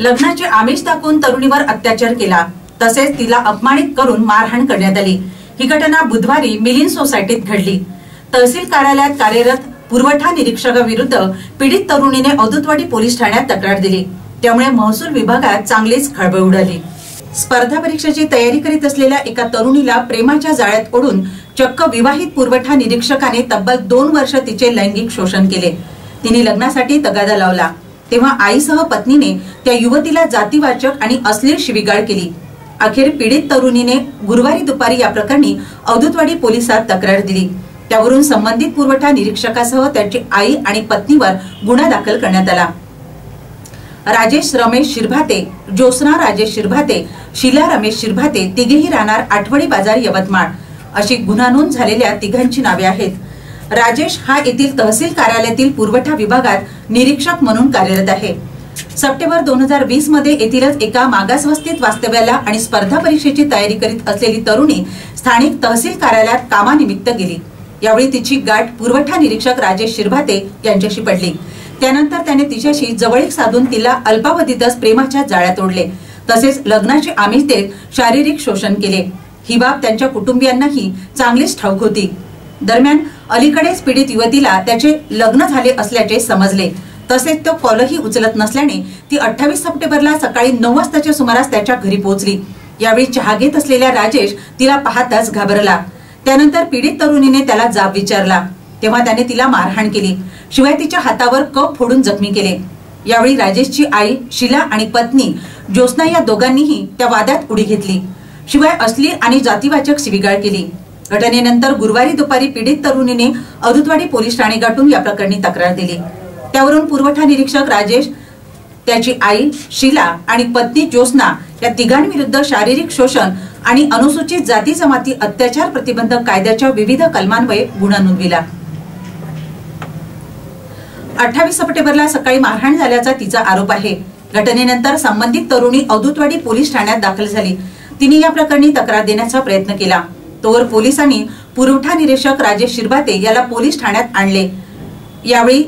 लग्नाचे आमिष दाखवून तरुणीवर अत्याचार केला. तसेच तिला अपमानित करून मारहाण करण्यात आली. ही घटना बुधवारी मिलिंद सोसायटीत घडली. तहसील कार्यालयात कार्यरत पुरवठा निरीक्षकाविरुद्ध पीडित तरुणीने औदुतवाडी पोलीस ठाण्यात तक्रार दिली. त्यामुळे महसूल विभागात चांगलीच खळबळ उडाली. स्पर्धा परीक्षेची तयारी करीत असलेल्या एका तरुणीला प्रेमाच्या जाळ्यात ओढून चक्क विवाहित पुरवठा निरीक्षकाने तब्बल दोन वर्ष तिचे लैंगिक शोषण केले. तिने लग्नासाठी तगादा लावला. तेव्हा आईसह पत्नीने त्या युवतीला जातीवाचक आणि अश्लील शिवीगाळ केली. अखेर पीडित तरुणीने गुरुवारी दुपारी या प्रकरणी अवधूतवाडी पोलिसात तक्रार दिली. त्यावरून संबंधित पुरवठा निरीक्षकासह त्याची आई आणि पत्नीवर गुन्हा दाखल करण्यात आला. राजेश रमेश शिरभाते ज्योत्स्ना राजेश शिरभाते शिला रमेश शिरभाते तिघेही राहणार आठवडी बाजार यवतमाळ. अशी गुन्हा नोंद झालेल्या तिघांची नावे आहेत. राजेश हा येथील तहसील कार्यालयातील पुरवठा विभागात निरीक्षक म्हणून कार्यरत आहे. सप्टेंबर दोन हजार वीसमध्ये येथीलच एका मागासवस्तीत वास्तव्याला आणि स्पर्धा परीक्षेची तयारी करीत असलेली तरुणी स्थानिक तहसील कार्यालयात कामानिमित्त गेली. यावेळी तिची गाठ पुरवठा निरीक्षक राजेश शिरभाते यांच्याशी पडली. त्यानंतर त्याने तिच्याशी जवळीक साधून तिला अल्पावधीतच प्रेमाच्या जाळ्यात ओढले. तसेच लग्नाचे आमिष देत शारीरिक शोषण केले. ही बाब त्यांच्या कुटुंबियांनाही चांगलीच ठाऊक होती. दरम्यान अलीकडेच पीडित युवतीला त्याचे लग्न झाले असल्याचे समजले. तसेच तो कॉलही उचलत नसल्याने ती अठ्ठावीस सप्टेंबरला सकाळी नऊ वाजताच्या सुमारास त्याच्या घरी पोहोचली. यावेळी चहा घेत असलेल्या राजेश तिला पाहताच घाबरला. त्यानंतर पीडित तरुणीने त्याला जाब विचारला. तेव्हा त्याने तिला मारहाण केली. शिवाय तिच्या हातावर कप फोडून जखमी केले. यावेळी राजेशची आई शिला आणि पत्नी ज्योत्ना या दोघांनीही त्या वादात उडी घेतली. शिवाय असली आणि जातीवाचक शिविगाळ केली. घटनेनंतर गुरुवारी दुपारी पीडित तरुणीने अदुतवाडी पोलीस ठाणे गाठून या प्रकरणी तक्रार दिली. त्यावरून पुरवठा निरीक्षक राजेश त्याची आई शिला आणि पत्नी ज्योत्ना या तिघांविरुद्ध शारीरिक शोषण आणि अनुसूचित जाती जमाती अत्याचार प्रतिबंधक कायद्याच्या विविध कलमान्वये गुन्हा नोंदविला. अठ्ठावीस सप्टेंबरला सकाळी मारहाण झाल्याचा तिचा आरोप आहे. घटनेनंतर संबंधित तरुणी अवधूतवाडी पोलीस ठाण्यात दाखल झाली. तिने या प्रकरणी तक्रार देण्याचा प्रयत्न केला. तोवर पोलिसांनी पुरवठा निरीक्षक राजेश शिरभाते याला पोलीस ठाण्यात आणले. यावेळी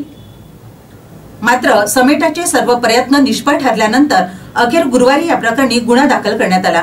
मात्र समेटाचे सर्व प्रयत्न निष्फळ ठरल्यानंतर अखेर गुरुवारी या प्रकरणी गुन्हा दाखल करण्यात आला.